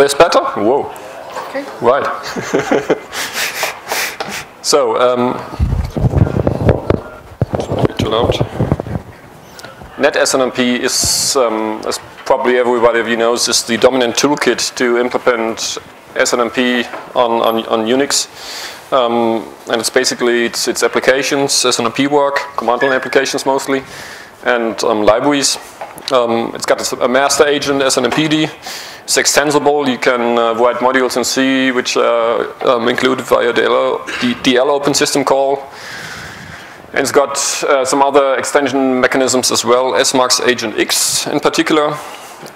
this better? Whoa. Okay. Right. so, um, too loud. NetSNMP is, um, as probably everybody of you knows, is the dominant toolkit to implement SNMP on, on, on Unix. Um, and it's basically its, its applications, SNMP walk, command line applications mostly, and um, libraries. Um, it's got a master agent, SNMPD. It's extensible. You can uh, write modules in C, which are um, included via the dlopen system call. And it's got uh, some other extension mechanisms as well, SMUX Agent X in particular.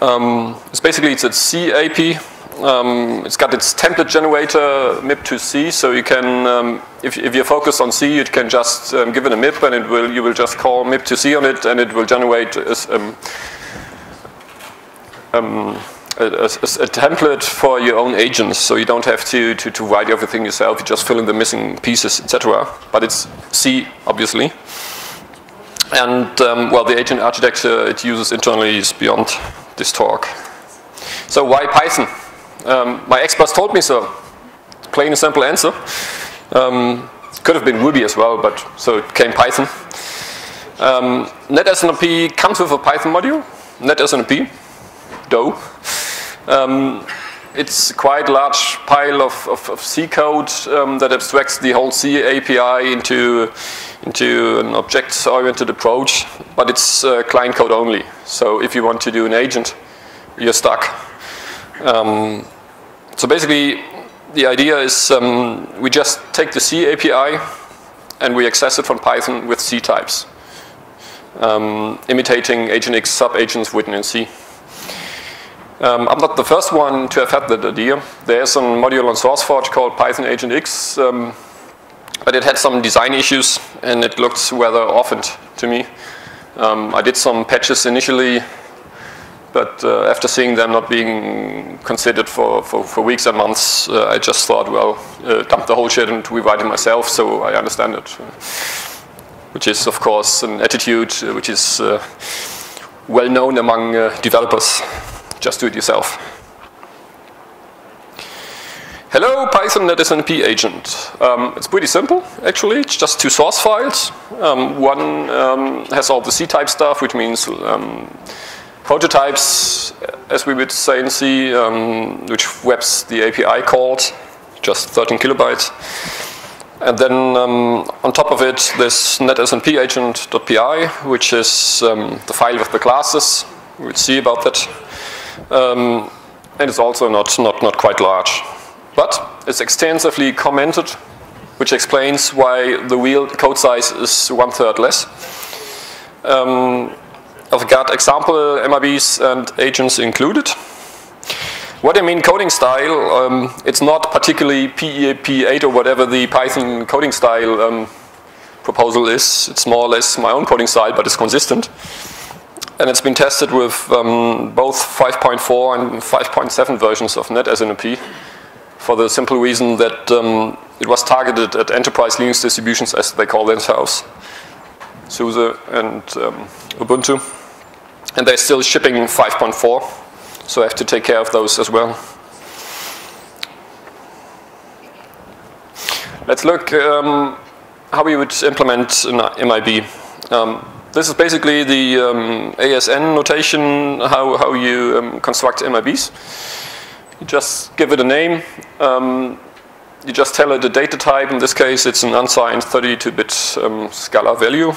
Um, it's basically it's a C AP. Um, it's got its template generator mib2c, so you can, um, if, if you're focused on C, you can just um, give it a MIB and it will, you will just call mib2c on it and it will generate a, um, a, a, a, template for your own agents, so you don't have to, to, to write everything yourself, you just fill in the missing pieces, etc. But it's C, obviously. And, um, well, the agent architecture it uses internally is beyond this talk. So why Python? Um, my experts told me so. Plain and simple answer. Um, could have been Ruby as well, but so it came Python. Um, NetSNMP comes with a Python module, NetSNMP, DOE. Um, it's quite a large pile of, of, of C code um, that abstracts the whole C API into, into an object-oriented approach, but it's uh, client code only. So if you want to do an agent, you're stuck. Um, so basically, the idea is um, we just take the C API and we access it from Python with ctypes, um, imitating AgentX sub-agents written in C. Um, I'm not the first one to have had that idea. There's a module on SourceForge called Python AgentX, um, but it had some design issues and it looked rather orphaned to me. Um, I did some patches initially, but uh, after seeing them not being considered for, for, for weeks and months, uh, I just thought, well, uh, dump the whole shit and rewrite it myself so I understand it. Which is, of course, an attitude uh, which is uh, well known among uh, developers just do it yourself. Hello, Python NetSNMP agent. Um, it's pretty simple, actually. It's just two source files. Um, one um, has all the C-type stuff, which means um, prototypes, as we would say in C, um, which wraps the API calls, just 13 kilobytes. And then um, on top of it, this netsnmpagent.py, which is the file with the classes. We'll see about that. Um, and it's also not, not, not quite large. But it's extensively commented, which explains why the real code size is one third less. Um, I've got example MIBs and agents included. What I mean coding style, um, it's not particularly PEP8 or whatever the Python coding style um, proposal is. It's more or less my own coding style, but it's consistent. And it's been tested with um, both 5.4 and 5.7 versions of NetSNMP for the simple reason that um, it was targeted at enterprise Linux distributions as they call themselves, SUSE and um, Ubuntu. And they're still shipping 5.4, so I have to take care of those as well. Let's look um, how we would implement an MIB. Um, this is basically the um, ASN notation, how, how you um, construct MIBs. You just give it a name. Um, you just tell it a data type. In this case, it's an unsigned 32-bit um, scalar value.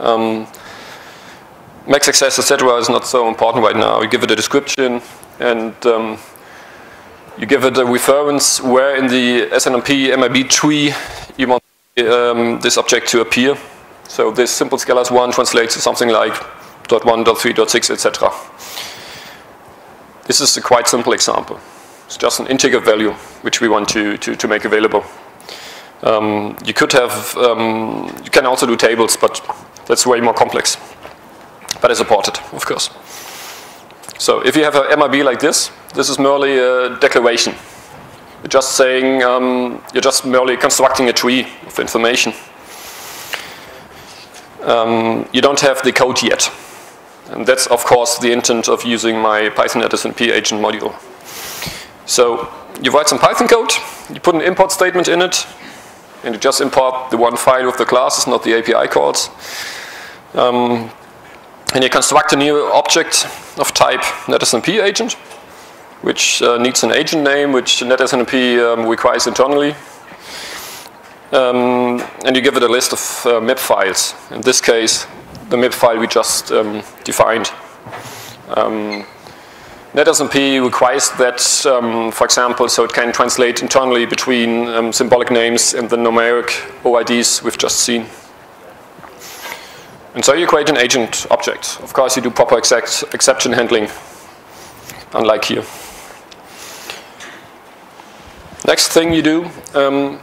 Um, max access, etc., is not so important right now. You give it a description, and um, you give it a reference where in the SNMP MIB tree you want this object to appear. So this simple scalars 1 translates to something like dot .1, dot .3, dot .6, etc. This is a quite simple example. It's just an integer value which we want to, to, to make available. Um, you could have, um, you can also do tables, but that's way more complex. But it's supported, of course. So if you have a MIB like this, this is merely a declaration. You're just saying, um, you're just merely constructing a tree of information um, you don't have the code yet. And that's, of course, the intent of using my Python NetSNMP agent module. So you write some Python code, you put an import statement in it, and you just import the one file with the classes, not the API calls. Um, and you construct a new object of type NetSNMP agent, which uh, needs an agent name, which NetSNMP um, requires internally. Um, and you give it a list of uh, MIB files. In this case, the MIB file we just um, defined. Um, NetSNMP requires that, um, for example, so it can translate internally between um, symbolic names and the numeric OIDs we've just seen. And so you create an agent object. Of course, you do proper exception handling, unlike here. Next thing you do, um,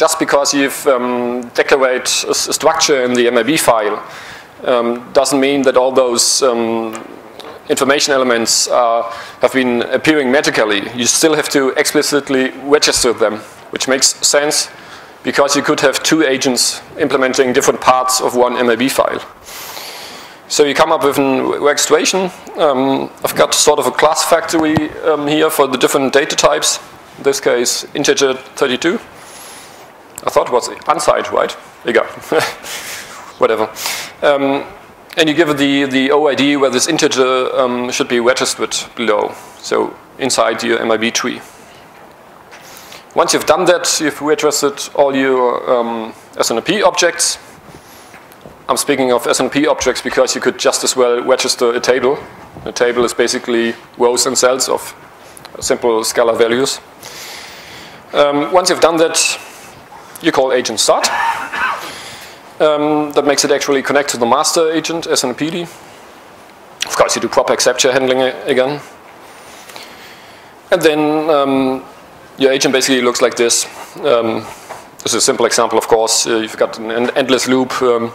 just because you've um, declared a, structure in the MIB file, um, doesn't mean that all those um, information elements uh, have been appearing magically. You still have to explicitly register them, which makes sense because you could have two agents implementing different parts of one MIB file. So you come up with a registration. Um, I've got sort of a class factory um, here for the different data types. In this case, integer 32. I thought it was unsigned, right? Egal. Whatever. Um, and you give the, the OID where this integer um, should be registered below. So inside your MIB tree. Once you've done that, you've registered all your um, SNMP objects. I'm speaking of SNMP objects because you could just as well register a table. A table is basically rows and cells of simple scalar values. Um, once you've done that, you call agent start. Um, that makes it actually connect to the master agent, SNMPD. Of course, you do proper exception handling again. And then um, your agent basically looks like this. Um, this is a simple example, of course. Uh, you've got an endless loop. Um,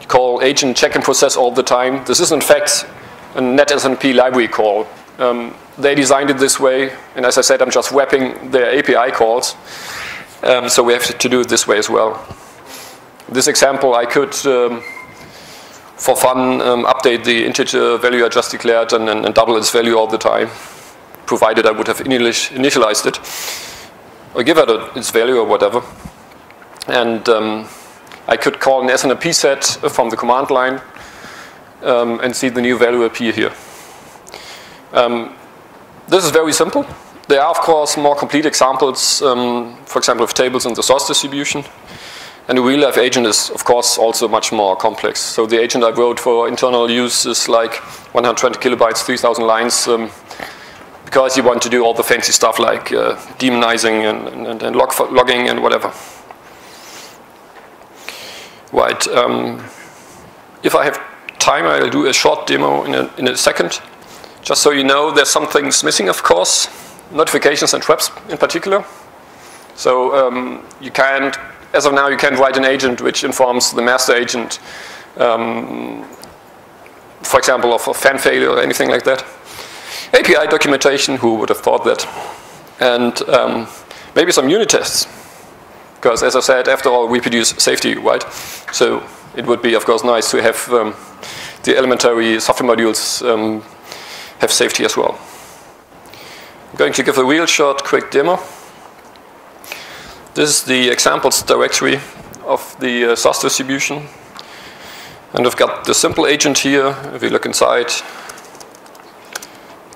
you call agent check and process all the time. This is, in fact, a NetSNMP library call. Um, they designed it this way, and as I said, I'm just wrapping their API calls. Um, so we have to do it this way as well. This example, I could, um, for fun, um, update the integer value I just declared and, and, and double its value all the time, provided I would have initialized it or give it a, its value or whatever. And um, I could call an SNMP set from the command line um, and see the new value appear here. Um, this is very simple. There are, of course, more complete examples, um, for example, of tables in the source distribution. And the real-life agent is, of course, also much more complex. So the agent I wrote for internal use is like 120 kilobytes, 3,000 lines, um, because you want to do all the fancy stuff like uh, daemonizing and, and, and log logging and whatever. Right. Um, if I have time, I'll do a short demo in a, in a second. Just so you know, there's some things missing, of course. Notifications and traps in particular. So um, you can't, as of now, you can't write an agent which informs the master agent, um, for example, of a fan failure or anything like that. API documentation, who would have thought that? And um, maybe some unit tests. Because as I said, after all, we produce safety, right? So it would be, of course, nice to have um, the elementary software modules um, have safety as well. Going to give a real short, quick demo. This is the examples directory of the uh, distribution. And I've got the simple agent here. If you look inside,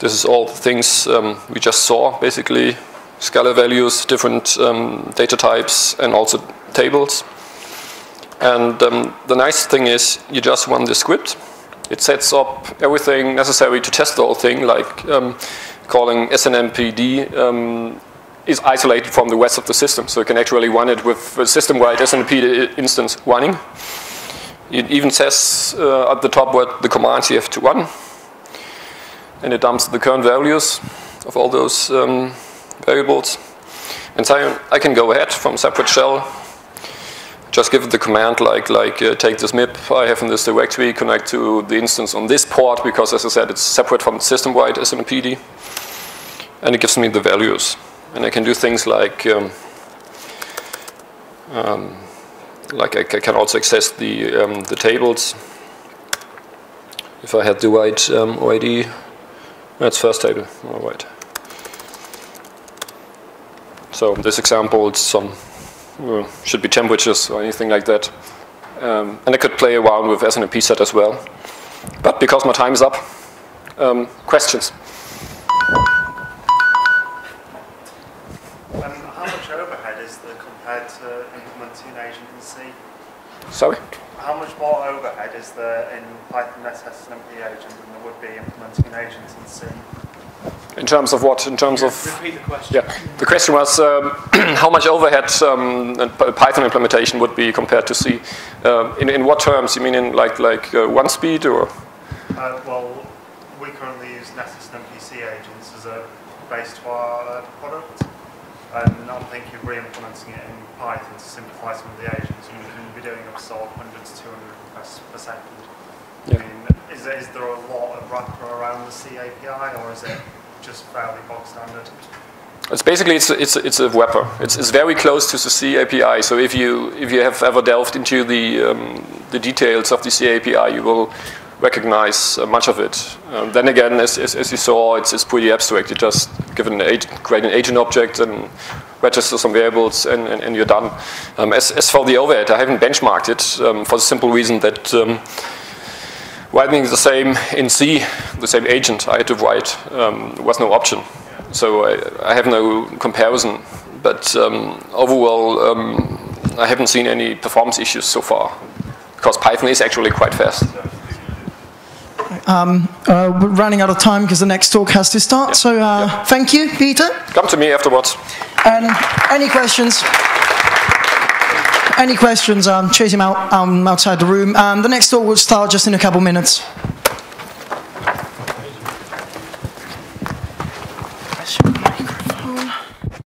this is all the things um, we just saw, basically. Scalar values, different um, data types, and also tables. And um, the nice thing is you just run the script. It sets up everything necessary to test the whole thing, like um, calling SNMPD um, is isolated from the rest of the system. So you can actually run it with a system-wide SNMPD instance running. It even says uh, at the top what the commands you have to run and it dumps the current values of all those um, variables. And so I can go ahead from separate shell, just give it the command like, like uh, take this MIB I have in this directory, connect to the instance on this port, because as I said, it's separate from system-wide SNMPD. And it gives me the values. And I can do things like, um, um, like I can also access the, um, the tables. If I had the right um, OID, that's first table, all right. So this example, it's some uh, should be temperatures or anything like that. Um, and I could play around with SNMP set as well. But because my time is up, um, questions? How much more overhead is there in Python SSNMP agent than there would be implementing an agent in C? In terms of what? In terms of Repeat the question. yeah, the question was um, how much overhead um, a Python implementation would be compared to C. Uh, in in what terms? You mean in like like uh, one speed or? Uh, well, we currently use NetSNMP C agents as a base to our uh, product. And I'm thinking of re-implementing it in Python to simplify some of the agents, and we can be doing up to sort of 100 to 200 requests per second. Yeah. I mean, is there, is there a lot of wrapper around the C API, or is it just fairly bog standard? It's basically it's a, it's a, it's a wrapper. It's, it's very close to the C API. So if you if you have ever delved into the um, the details of the C API, you will recognize uh, much of it. Um, then again, as, as, as, you saw, it's, it's pretty abstract. You just give an agent, create an agent object and register some variables, and, and, and you're done. Um, as, as for the overhead, I haven't benchmarked it um, for the simple reason that um, writing the same in C, the same agent I had to write um, was no option. So I, I have no comparison. But um, overall, I haven't seen any performance issues so far because Python is actually quite fast. Um, uh, we're running out of time because the next talk has to start. Yeah. So uh, Yeah. thank you, Pieter. Come to me afterwards. And any questions? Any questions? Um, chase him out um, outside the room. Um, the next talk will start just in a couple minutes.